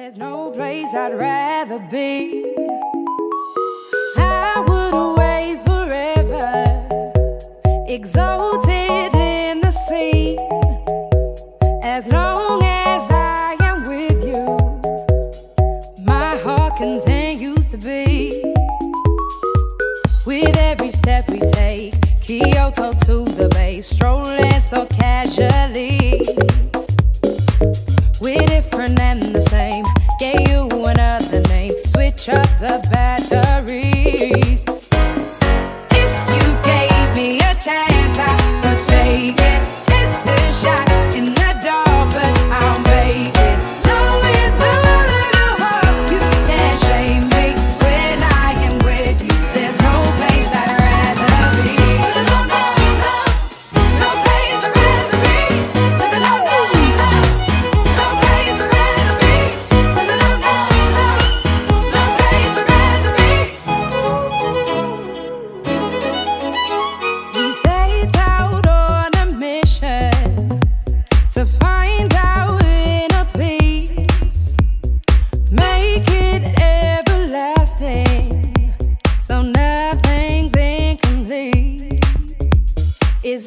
There's no place I'd rather be. I would away forever, exalted in the sea. As long as I am with you, my heart continues to be. With every step we take, Kyoto to the We're different and the same. Gave you another name. Switch up the bad.